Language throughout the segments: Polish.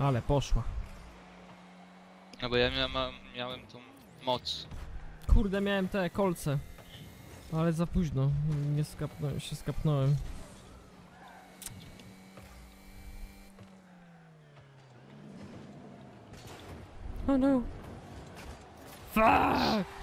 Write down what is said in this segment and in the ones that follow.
Ale poszła. No bo ja miałem, miałem tą moc. Kurde, miałem te kolce. Ale za późno. Nie skapnąłem, się skapnąłem. Oh no. Fuck!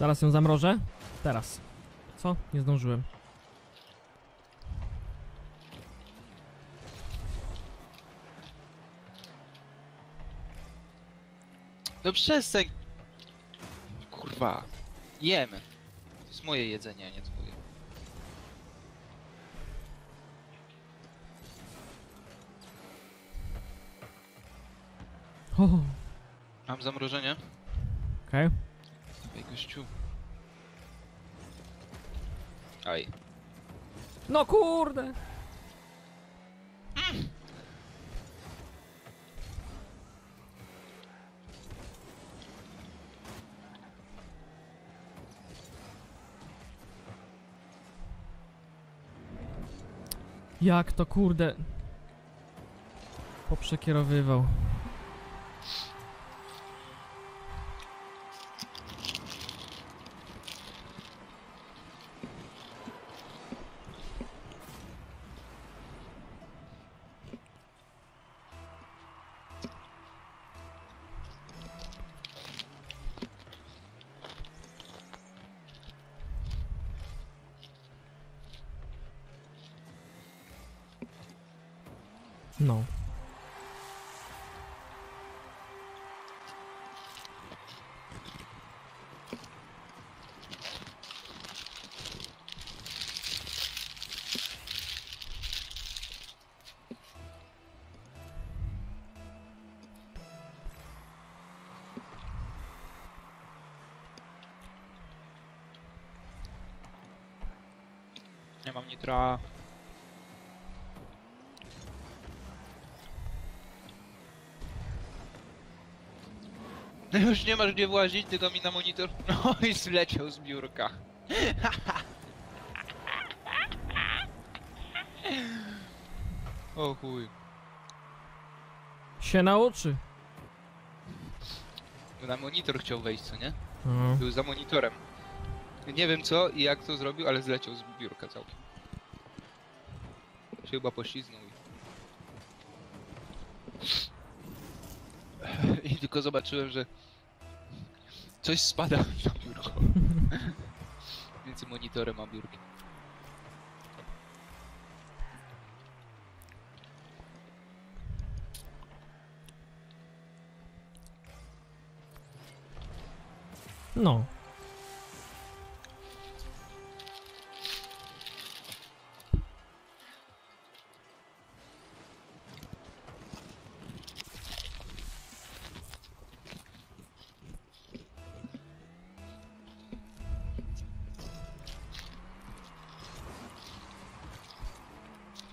Zaraz ją zamrożę? Teraz. Co? Nie zdążyłem. No przestań! Kurwa. Jem. To jest moje jedzenie, a nie twoje. O, Mam zamrożenie? Okej. Dawaj gościu. Aj. No kurde! Jak to kurde poprzekierowywał. No. Nie mam nitra. No już nie masz gdzie włazić, tylko mi na monitor. No i zleciał z biurka. O chuj. Się nauczy. Na monitor chciał wejść, co nie? No. Był za monitorem. Nie wiem co i jak to zrobił, ale zleciał z biurka całkiem. Się chyba poślizgnął. I... I tylko zobaczyłem, że coś spada na biurko. Między monitorem a biurkiem. No.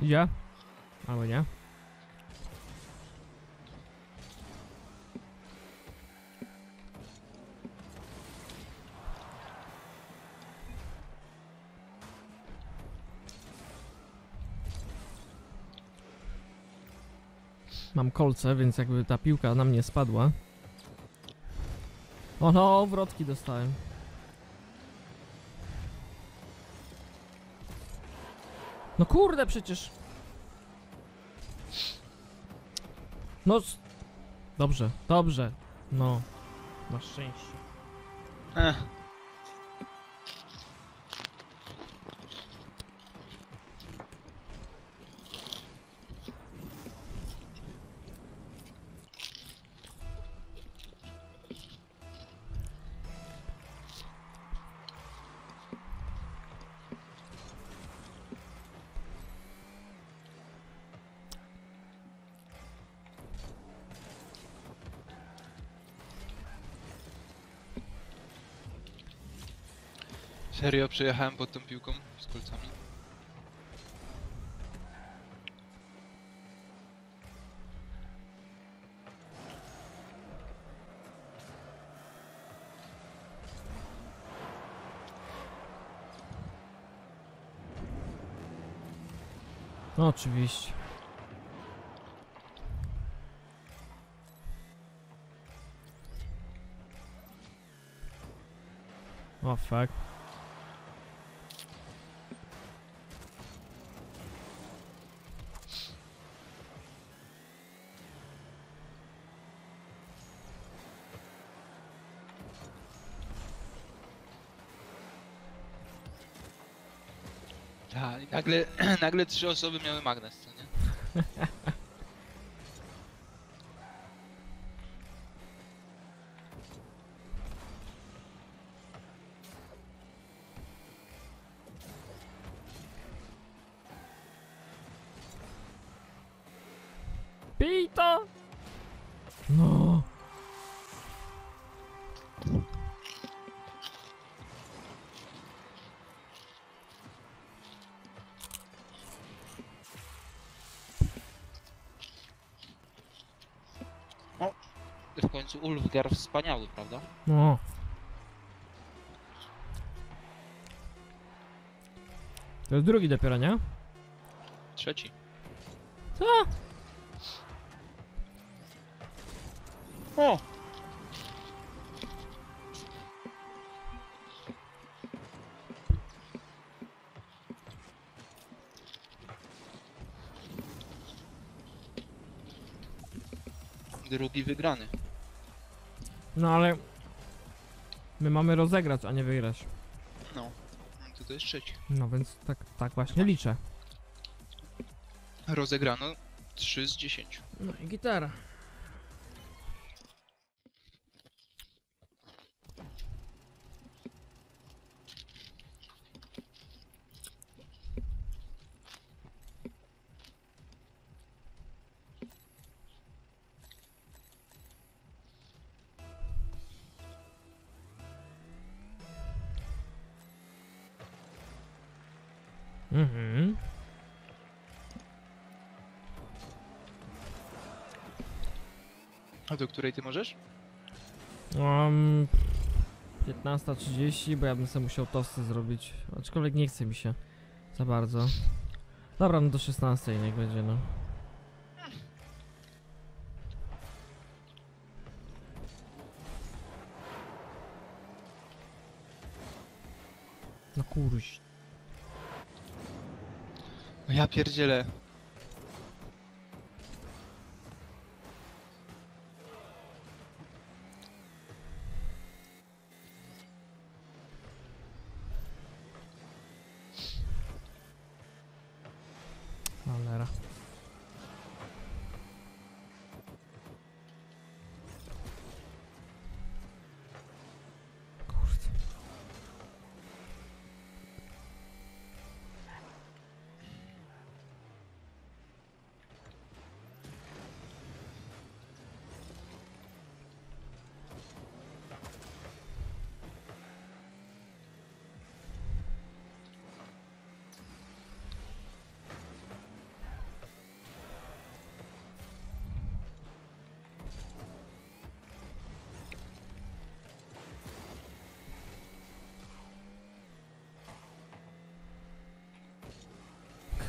Idzie? Albo nie? Mam kolce, więc jakby ta piłka na mnie spadła. O no, wrotki dostałem. No kurde przecież. No. Dobrze, dobrze. No. Masz szczęście. Ech. Serio przejechałem pod tą piłką z kolcami. No oczywiście. O fuck. Tak, nagle, nagle trzy osoby miały magnes, końcu Ulfgar wspaniały, prawda? No. To jest drugi dopiero, nie? Trzeci. Co? O! Drugi wygrany. No ale... My mamy rozegrać, a nie wygrać. No. To to jest trzeci. No więc tak, tak właśnie liczę. Rozegrano 3 z 10. No i gitara. Mhm. A do której ty możesz? Um, 15.30, bo ja bym sobie musiał tosty zrobić. Aczkolwiek nie chce mi się za bardzo. Dobra, no do 16 niech będzie, no. No kurś. No ja pierdzielę.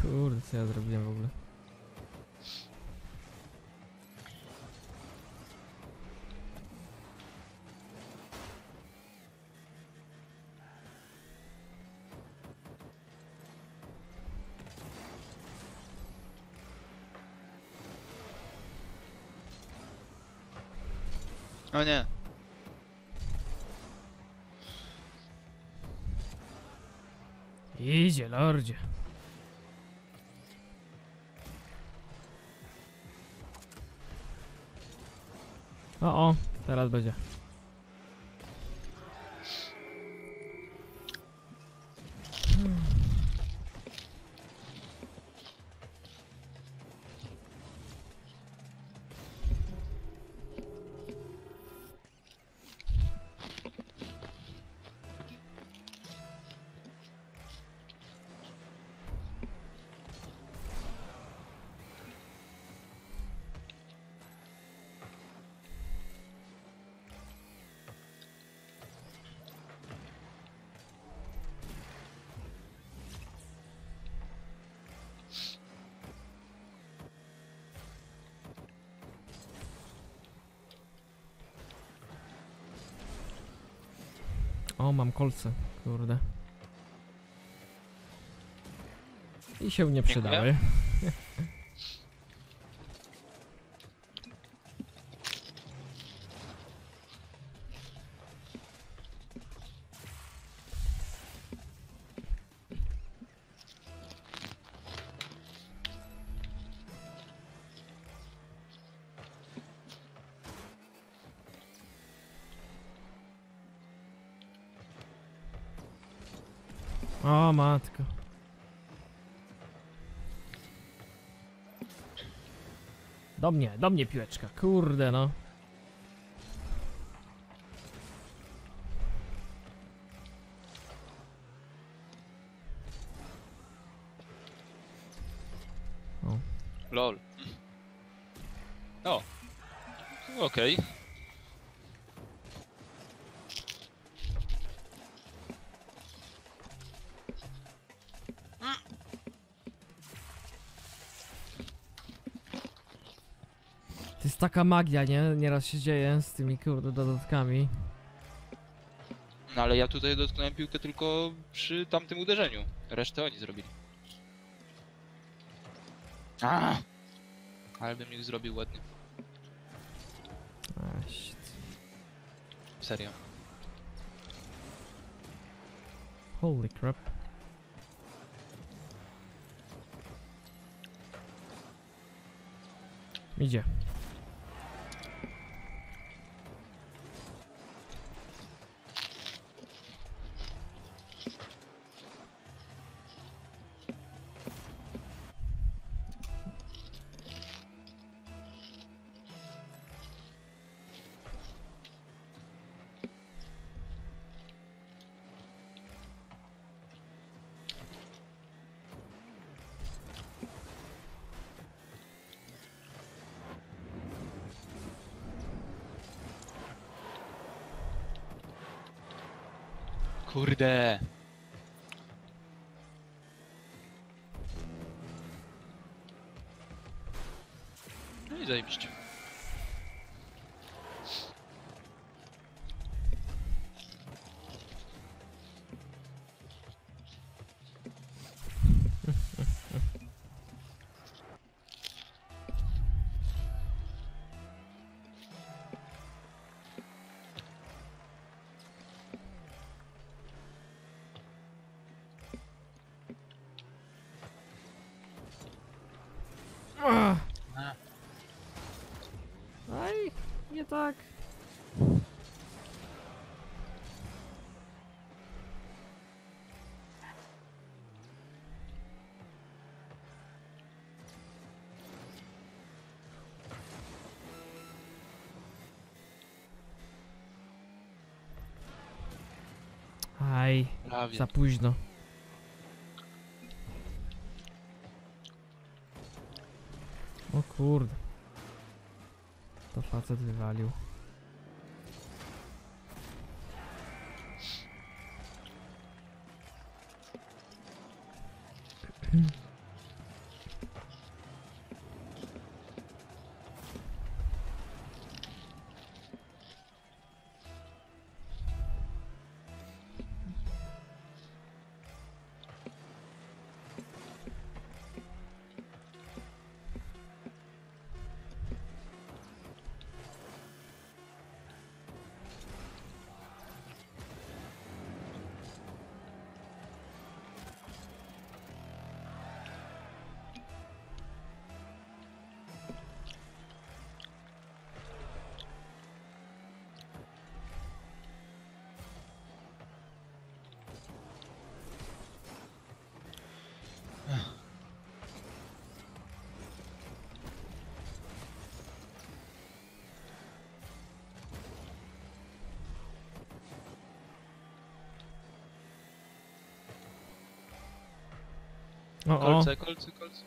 Kurde, co ja zrobiłem w ogóle? O nie. Idzie, lordzie. O, o, teraz będzie. O, mam kolce, kurde. I się nie przydały. O, matko. Do mnie, do mnie piłeczka, kurde no. Lol. O. Okej. To taka magia, nie? Nieraz się dzieje z tymi kurde dodatkami. No ale ja tutaj dotknąłem piłkę tylko przy tamtym uderzeniu. Resztę oni zrobili. A! Ale bym ich zrobił ładnie. A, shit. Serio. Holy crap. Idzie. Kurde! No i zajebiście. Tak. Aj, Prawie. za późno. O kurde. To facet O, o. Kolce, kolce, kolce.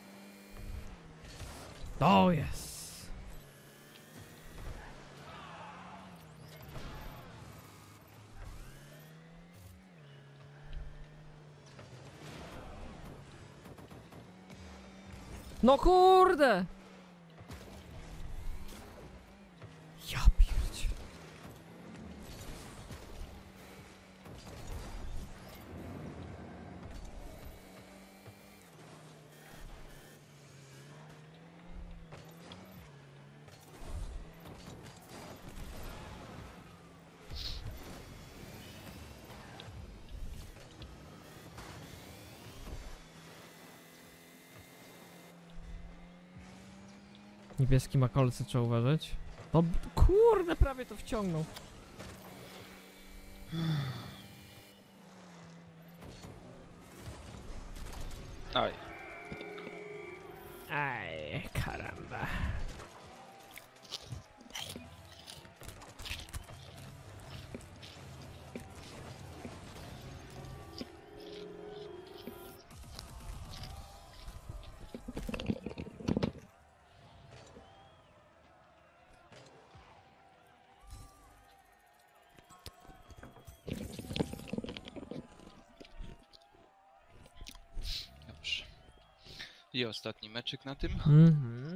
O, jest. No kurde! Niebieski ma kolce, trzeba uważać. To kurde, prawie to wciągnął. Aj. Aj, karamba. I ostatni meczyk na tym. Mhm.